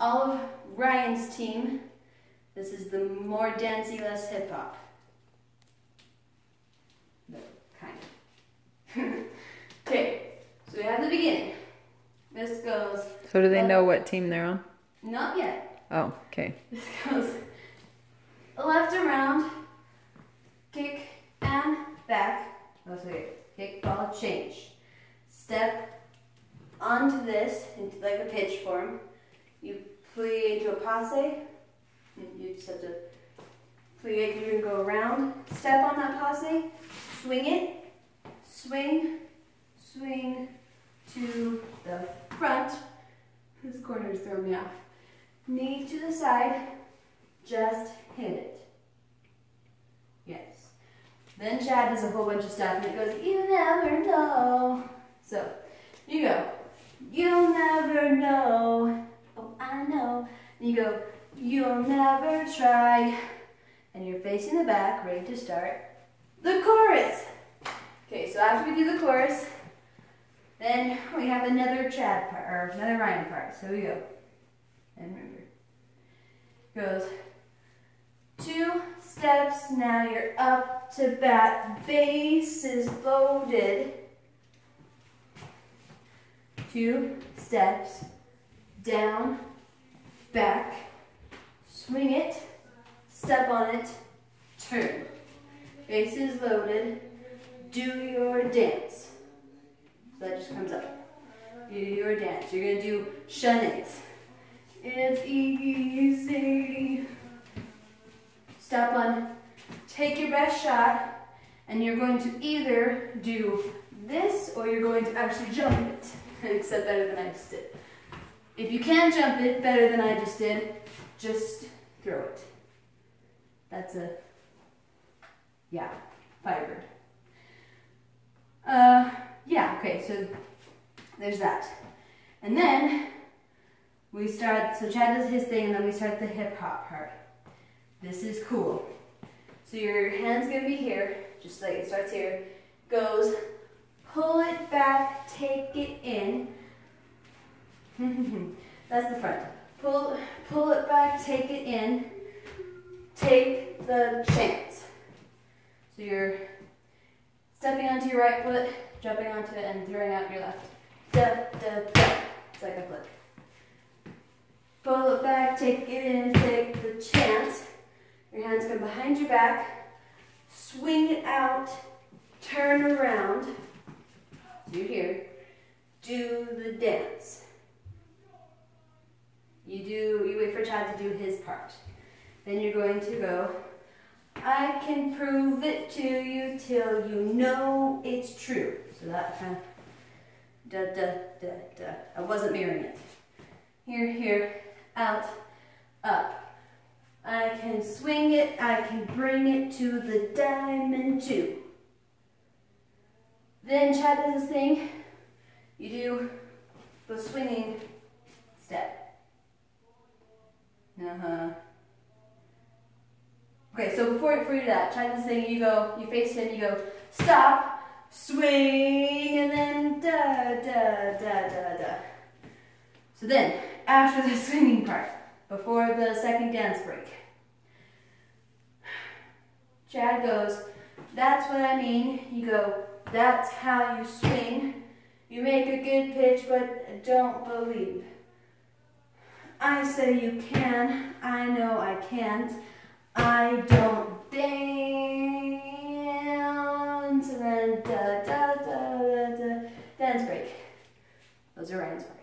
all of Ryan's team. This is the more dancey, less hip hop. No, kind of. okay, so we have the beginning. This goes. So do they know what team they're on? Not yet. Oh, okay. This goes left around, kick and back. Oh, sorry. Kick, ball, change. Step onto this into like a pitch form. You plie into a passe. Mm, you just have to plie. You're gonna go around. Step on that passe. Swing it. Swing. Swing to the front. This corner is throwing me off. Knee to the side. Just hit it. Yes. Then Chad does a whole bunch of stuff and it goes, you never know. So, you go, you'll never know. I know. And you go, you'll never try. And you're facing the back, ready to start the chorus. Okay, so after we do the chorus, then we have another Chad part, or another Ryan part. So we go. And remember, goes two steps, now you're up to bat, base is loaded. Two steps, down, back, swing it, step on it, turn. Base is loaded, do your dance. So that just comes up. Do your dance. You're gonna do shunnies. It's easy. Step on, take your best shot, and you're going to either do this or you're going to actually jump it, except better than I just did. If you can jump it better than I just did, just throw it. That's a, yeah, firebird. Uh, yeah, okay, so there's that. And then we start, so Chad does his thing, and then we start the hip hop part. This is cool. So your hand's gonna be here, just like it starts here, goes, pull it back, take it in. That's the front. Pull, pull it back, take it in, take the chance. So you're stepping onto your right foot, jumping onto it, and throwing out your left. Da, da, da. It's like a flick. Pull it back, take it in, take the chance. Your hands come behind your back, swing it out, turn around. So you're here. Do the dance. You do, you wait for Chad to do his part. Then you're going to go, I can prove it to you till you know it's true. So that kind of, da, da, da, da. I wasn't mirroring it. Here, here, out, up. I can swing it, I can bring it to the diamond too. Then Chad does his thing. You do the swinging Before you do that, Chad does his thing, you go, you face him, you go, stop, swing, and then da, da, da, da, da. So then, after the swinging part, before the second dance break, Chad goes, that's what I mean. You go, that's how you swing. You make a good pitch, but don't believe. I say you can. I know I can't. I don't dance. And then da da da da da. Dance break. Those are parts.